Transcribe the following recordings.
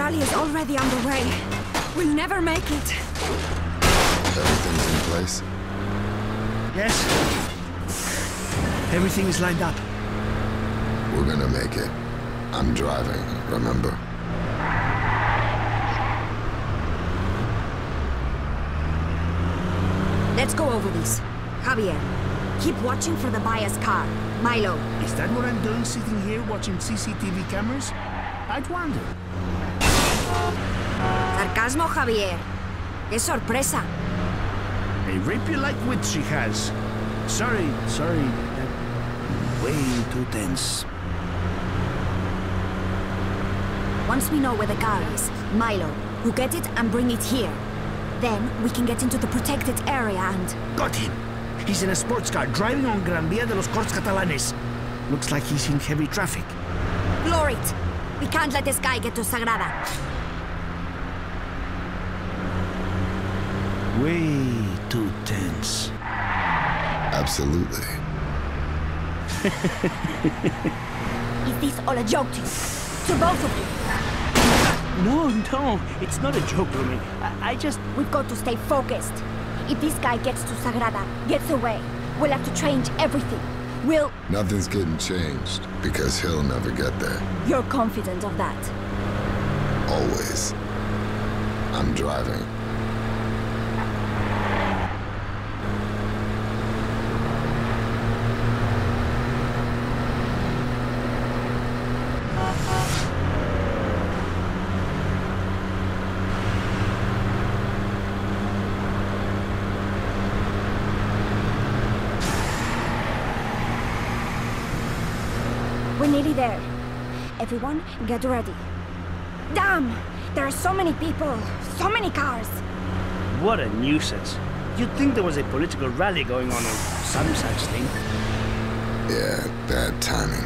rally is already underway. We'll never make it. Everything's in place? Yes? Everything is lined up. We're gonna make it. I'm driving, remember? Let's go over this. Javier, keep watching for the bias car. Milo, Is that what I'm doing sitting here watching CCTV cameras? I'd wonder. Sarcasmo, Javier. ¡Qué sorpresa! A rapier like wit she has. Sorry, sorry. Way too tense. Once we know where the car is, Milo, you get it and bring it here. Then we can get into the protected area and... Got him! He's in a sports car driving on Gran Via de los Corts Catalanes. Looks like he's in heavy traffic. Floor it! We can't let this guy get to Sagrada. Way too tense. Absolutely. Is this all a joke to you? To both of you? No, no, it's not a joke, Rumi. I, I just... We've got to stay focused. If this guy gets to Sagrada, gets away, we'll have to change everything. We'll... Nothing's getting changed because he'll never get there. You're confident of that. Always. I'm driving. We're nearly there. Everyone, get ready. Damn! There are so many people, so many cars. What a nuisance. You'd think there was a political rally going on or some such thing. Yeah, bad timing.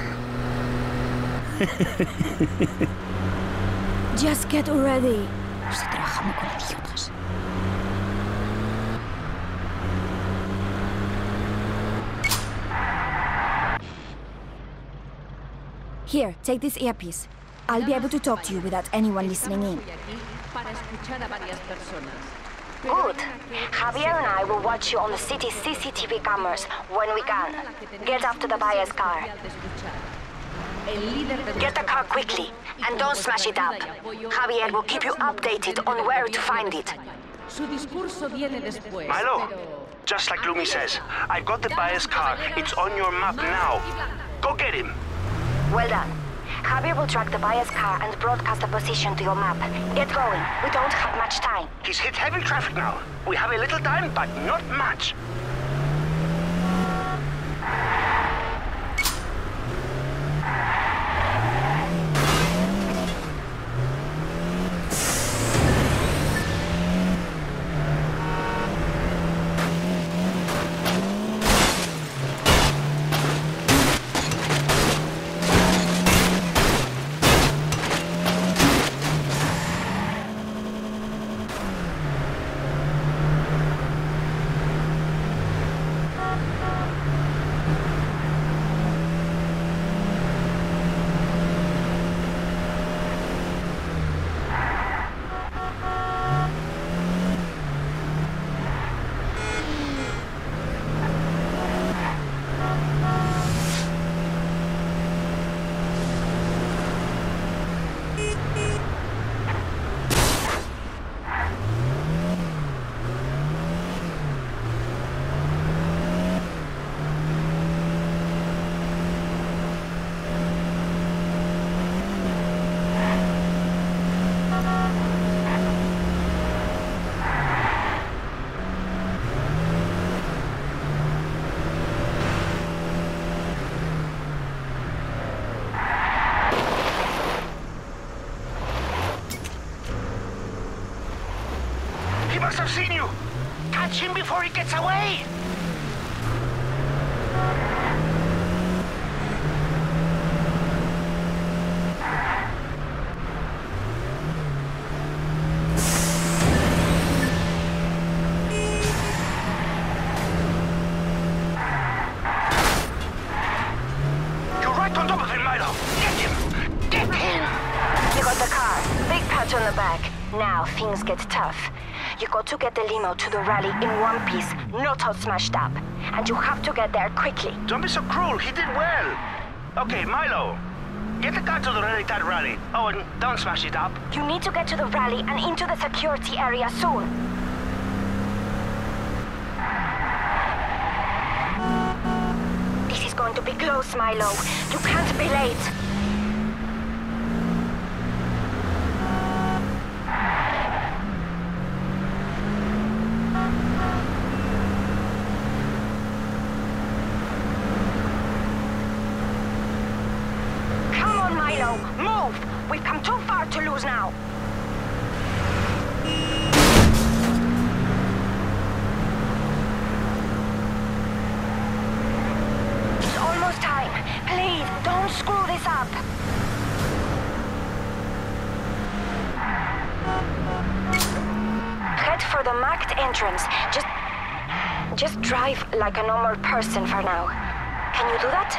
Just get ready. Estoy trabajando con idiotas. Here, take this earpiece. I'll be able to talk to you without anyone listening in. para escuchar a varias personas. Good. Javier and I will watch you on the city's CCTV cameras when we can. Get after the buyer's car. El líder de Get the car quickly, and don't smash it up. Javier will keep you updated on where to find it. Su discurso viene después. Milo, just like Lumi says, I've got the buyer's car. It's on your map now. Go get him. Well done. Javier will track the buyer's car and broadcast the position to your map. Get going. We don't have much time. He's hit heavy traffic now. We have a little time, but not much. He must have seen you. Catch him before he gets away. You're right on top of him, Milo. Get him. Get him. You got the car. Big patch on the back. Now things get tough. To get the limo to the rally in one piece, not all smashed up. And you have to get there quickly. Don't be so cruel. He did well. Okay, Milo. Get the car to the rally that rally. Oh, and don't smash it up. You need to get to the rally and into the security area soon. This is going to be close, Milo. You can't be late. Come on, Milo. Move. We've come too far to lose now. It's almost time. Please, don't screw this up. Head for the marked entrance. Just... Just drive like a normal person for now. Can you do that?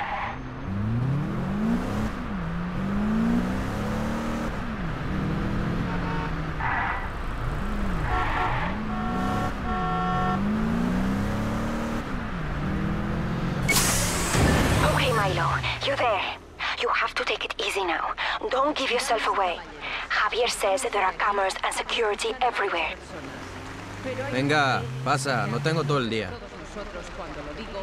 Okay, Milo, you're there. You have to take it easy now. Don't give yourself away. Javier says there are cameras and security everywhere. Venga, pasa, no tengo todo el día. Nosotros, cuando lo digo,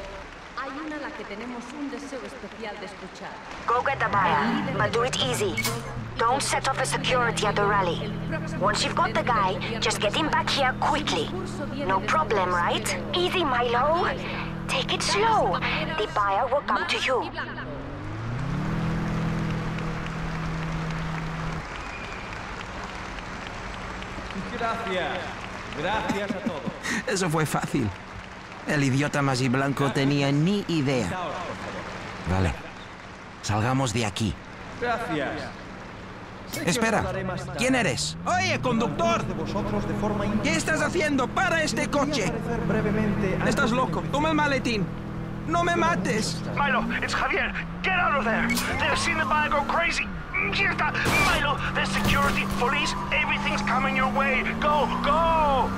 hay una a la que tenemos un deseo especial de escuchar. Go get the buyer, but do it easy. Don't set off a security at the rally. Once you've got the guy, just get him back here quickly. No problem, right? Easy, Milo. Take it slow. The buyer will come to you. Gracias. Gracias a todos. Eso fue fácil. El idiota más y blanco tenía ni idea. Vale. Salgamos de aquí. Gracias. Espera. ¿Quién eres? Oye, conductor. De vosotros de forma íntima. ¿Qué estás haciendo? ¡Para este coche! Estás loco. Toma el maletín. No me mates. Milo, it's Javier. Get out of there. They've seen the buyer go crazy. Mierda. Milo, there's security, police, everything's coming your way. Go, go.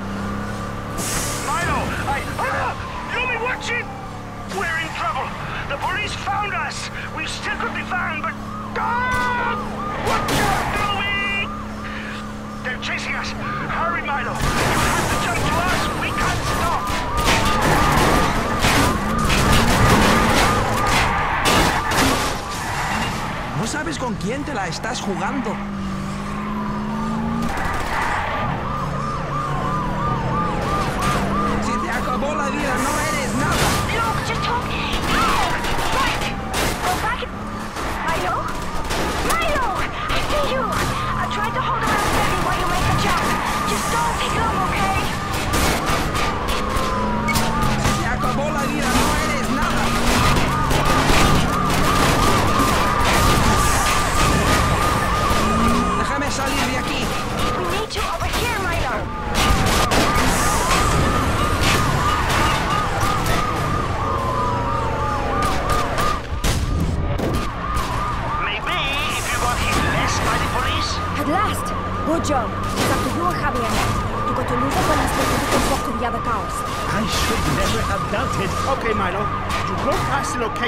I... Ah! We're in trouble. The police found us. We've still got the van, but... Ah! Watch out, Lumi! They're chasing us. Hurry, Milo. You have to jump to us. We can't stop. No sabes con quién te la estás jugando.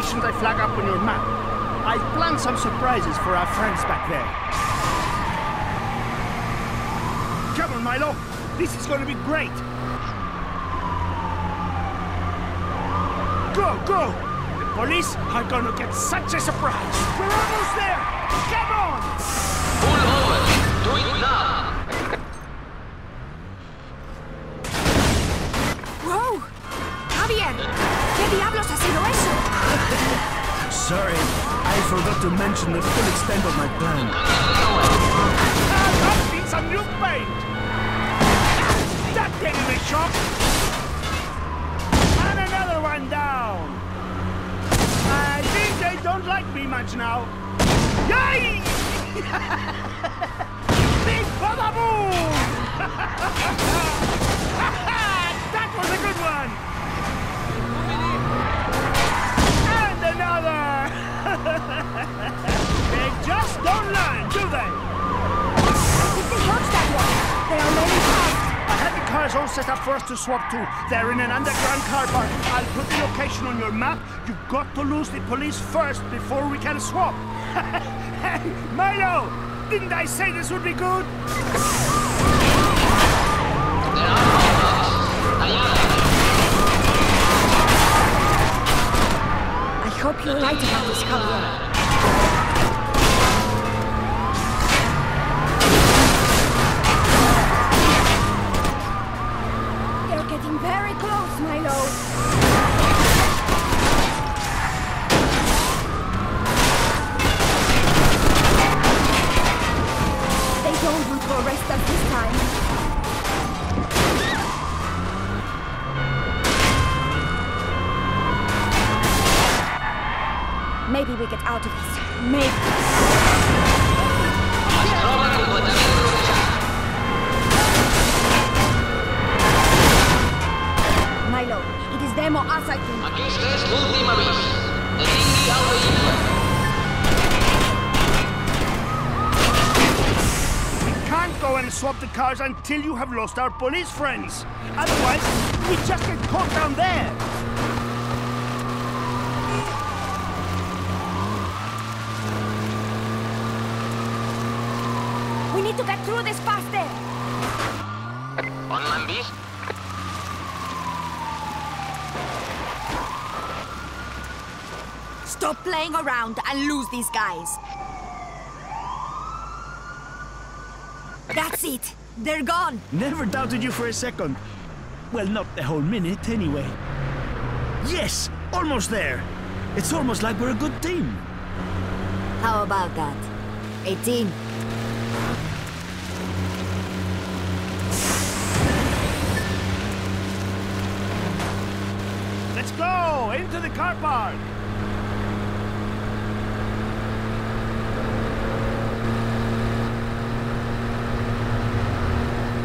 Locations I flag up on your map. I've planned some surprises for our friends back there. Come on, Milo. This is going to be great. Go, go! The police are going to get such a surprise. We're almost there. Come on! ¡Wow! ¡Javier! ¿Qué diablos ha sido eso? Sorry, I forgot to mention the full extent of my plan. That needs some new paint! That me a shock! And another one down! I think they don't like me much now. Yay! Big badaboom! that was a good one! They just don't learn, do they? It's the huge cars I had the cars all set up for us to swap to. They're in an underground car park. I'll put the location on your map. You've got to lose the police first before we can swap. hey, Milo! Didn't I say this would be good? I hope you're right about this, Javier. Maybe we get out of this. Maybe. Milo, it is them or us, I think. We can't go and swap the cars until you have lost our police friends. Otherwise, we just get caught down there. Need to get this faster. On m'han vist? Stop playing around and lose these guys. That's it. They're gone. Never doubted you for a second. Well, not a whole minute, anyway. Yes, almost there. It's almost like we're a good team. How about that? 18. Let's Into the car park!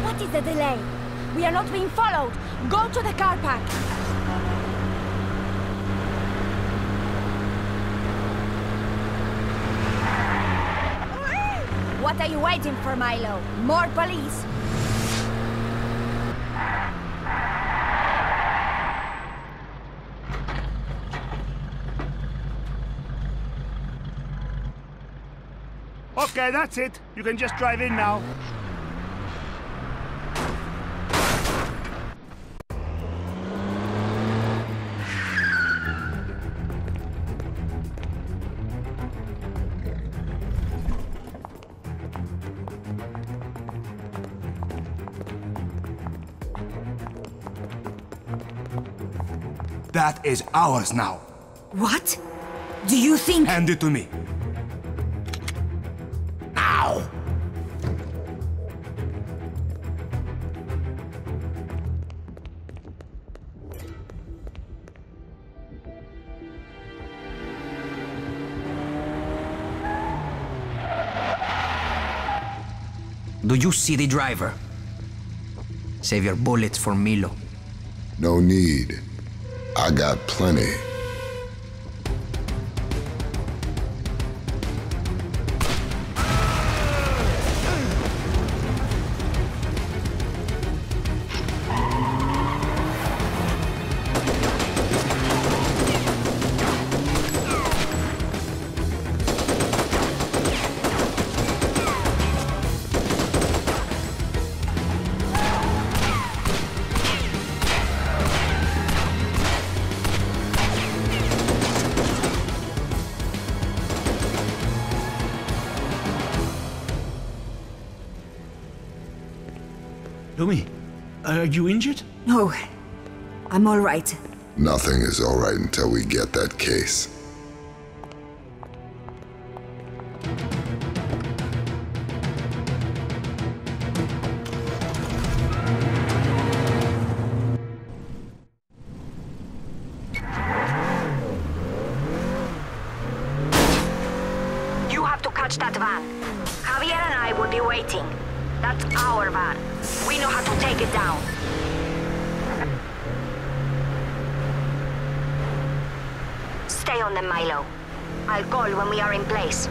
What is the delay? We are not being followed. Go to the car park. What are you waiting for, Milo? More police? Okay, that's it. You can just drive in now. That is ours now. What? Do you think... Hand it to me. Do you see the driver? Save your bullets for Milo. No need. I got plenty. Are you injured? No. I'm all right. Nothing is alright until we get that case. Take it down. Stay on them, Milo. I'll call when we are in place.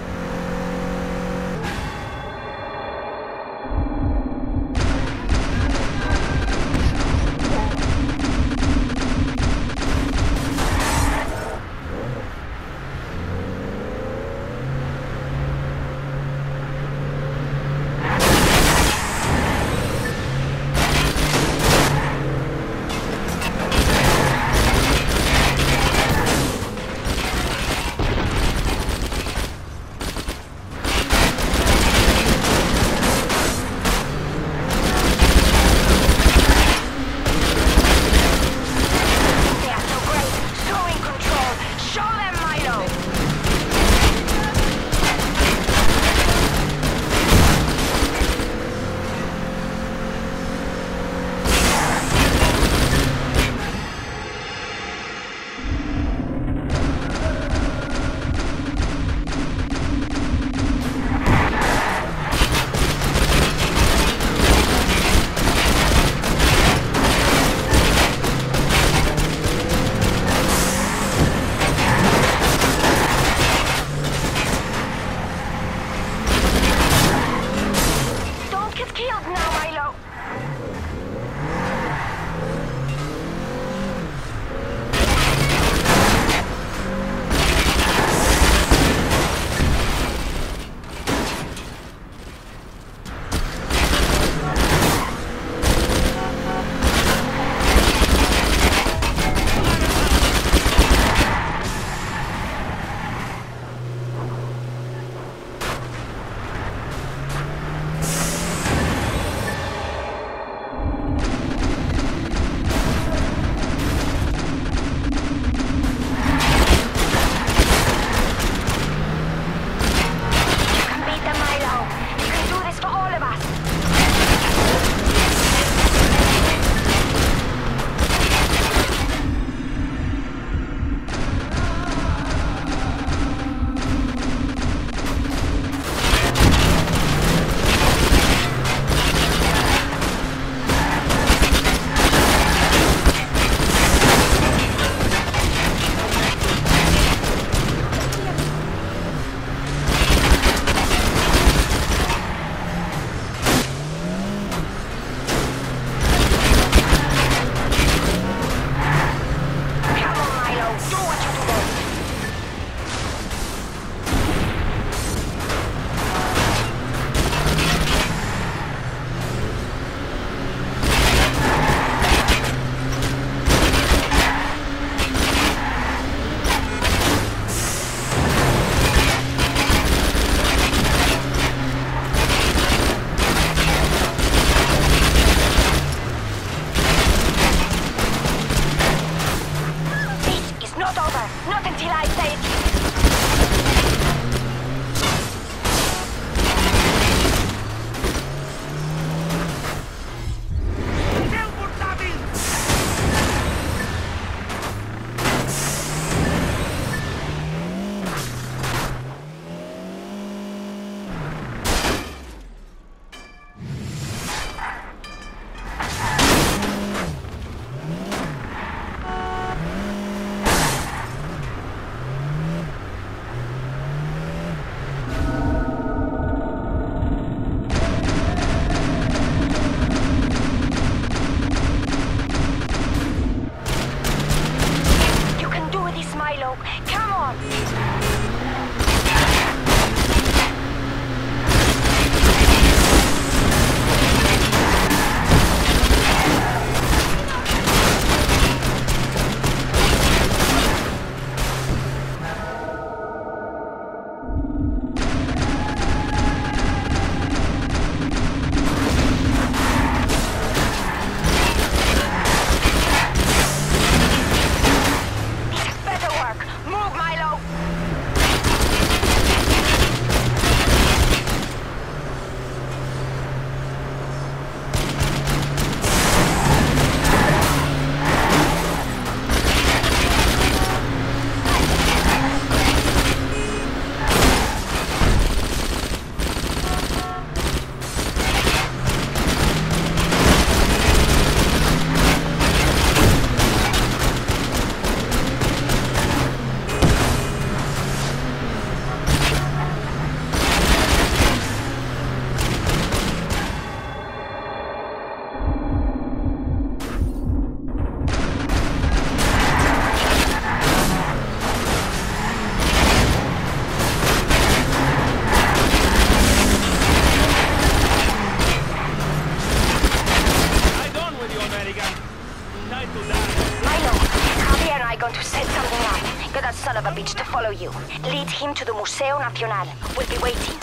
To follow you. Lead him to the Museo Nacional. We'll be waiting.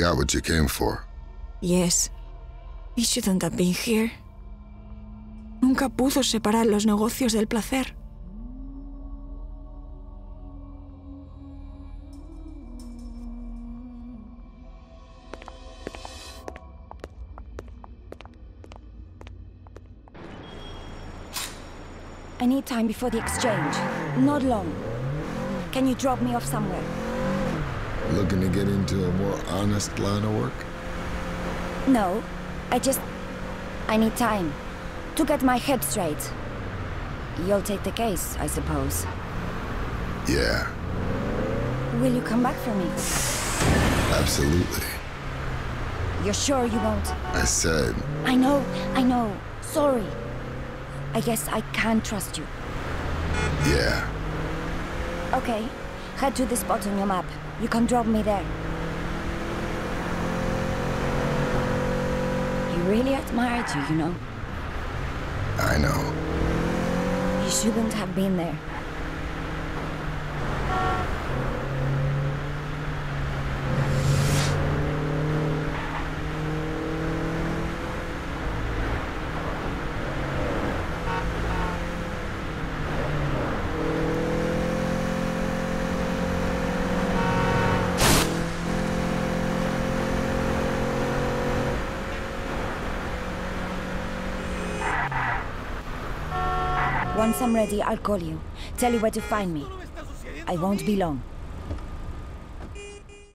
got what you came for. Yes. We shouldn't have been here. Nunca pudo separar los negocios del placer. I need time before the exchange. Not long. Can you drop me off somewhere? Looking to get into a more honest line of work? No, I just... I need time. To get my head straight. You'll take the case, I suppose. Yeah. Will you come back for me? Absolutely. You're sure you won't? I said... I know, I know. Sorry. I guess I can't trust you. Yeah. Okay head to the spot on your map. You can drop me there. He really admired you, you know. I know. You shouldn't have been there. Once I'm ready, I'll call you. Tell you where to find me. I won't be long.